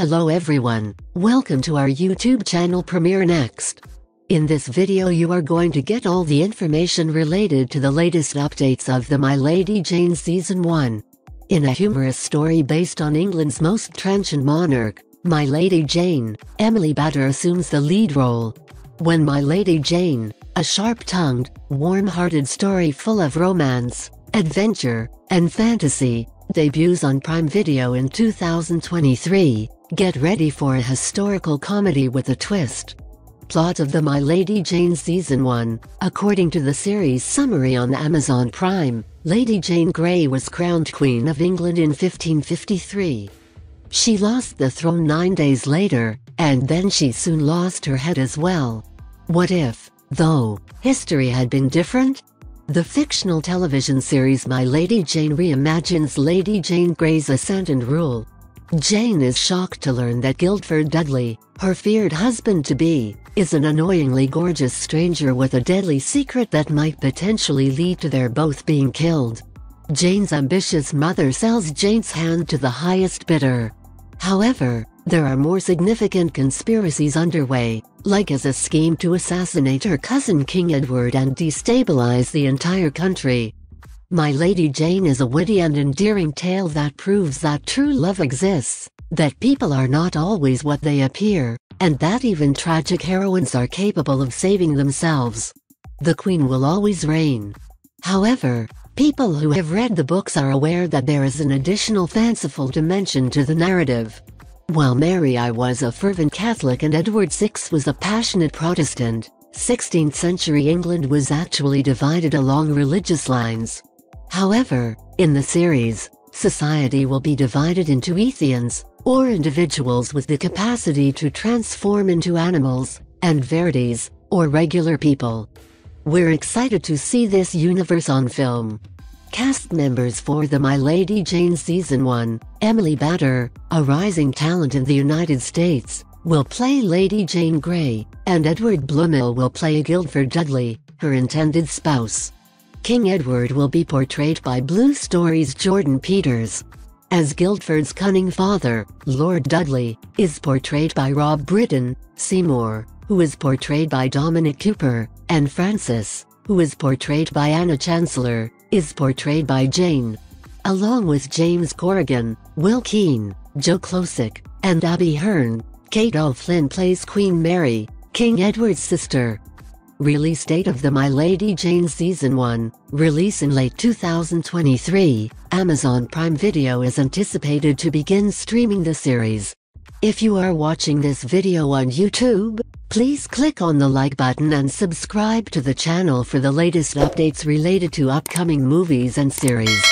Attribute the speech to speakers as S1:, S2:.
S1: Hello everyone, welcome to our YouTube channel Premiere Next. In this video you are going to get all the information related to the latest updates of the My Lady Jane Season 1. In a humorous story based on England's most transient monarch, My Lady Jane, Emily Bader assumes the lead role. When My Lady Jane, a sharp-tongued, warm-hearted story full of romance, adventure, and fantasy, debuts on Prime Video in 2023, get ready for a historical comedy with a twist. Plot of the My Lady Jane Season 1 According to the series summary on Amazon Prime, Lady Jane Grey was crowned Queen of England in 1553. She lost the throne nine days later, and then she soon lost her head as well. What if, though, history had been different? The fictional television series My Lady Jane reimagines Lady Jane Grey's ascent and rule. Jane is shocked to learn that Guildford Dudley, her feared husband-to-be, is an annoyingly gorgeous stranger with a deadly secret that might potentially lead to their both being killed. Jane's ambitious mother sells Jane's hand to the highest bidder. However, there are more significant conspiracies underway, like as a scheme to assassinate her cousin King Edward and destabilize the entire country. My Lady Jane is a witty and endearing tale that proves that true love exists, that people are not always what they appear, and that even tragic heroines are capable of saving themselves. The Queen will always reign. However, people who have read the books are aware that there is an additional fanciful dimension to the narrative. While Mary I was a fervent Catholic and Edward VI was a passionate Protestant, 16th century England was actually divided along religious lines. However, in the series, society will be divided into Ethians, or individuals with the capacity to transform into animals, and Verdes, or regular people. We're excited to see this universe on film. Cast members for the My Lady Jane Season 1, Emily Bader, a rising talent in the United States, will play Lady Jane Grey, and Edward Bluemel will play Guildford Dudley, her intended spouse. King Edward will be portrayed by Blue Story's Jordan Peters. As Guildford's cunning father, Lord Dudley, is portrayed by Rob Brydon, Seymour, who is portrayed by Dominic Cooper, and Frances, who is portrayed by Anna Chancellor, is portrayed by Jane. Along with James Corrigan, Will Keen, Joe Klocek, and Abbie Hern, Kate O'Flynn plays Queen Mary, King Edward's sister. Release date of the My Lady Jane Season 1, release in late 2023, Amazon Prime Video is anticipated to begin streaming the series. If you are watching this video on YouTube, Please click on the like button and subscribe to the channel for the latest updates related to upcoming movies and series.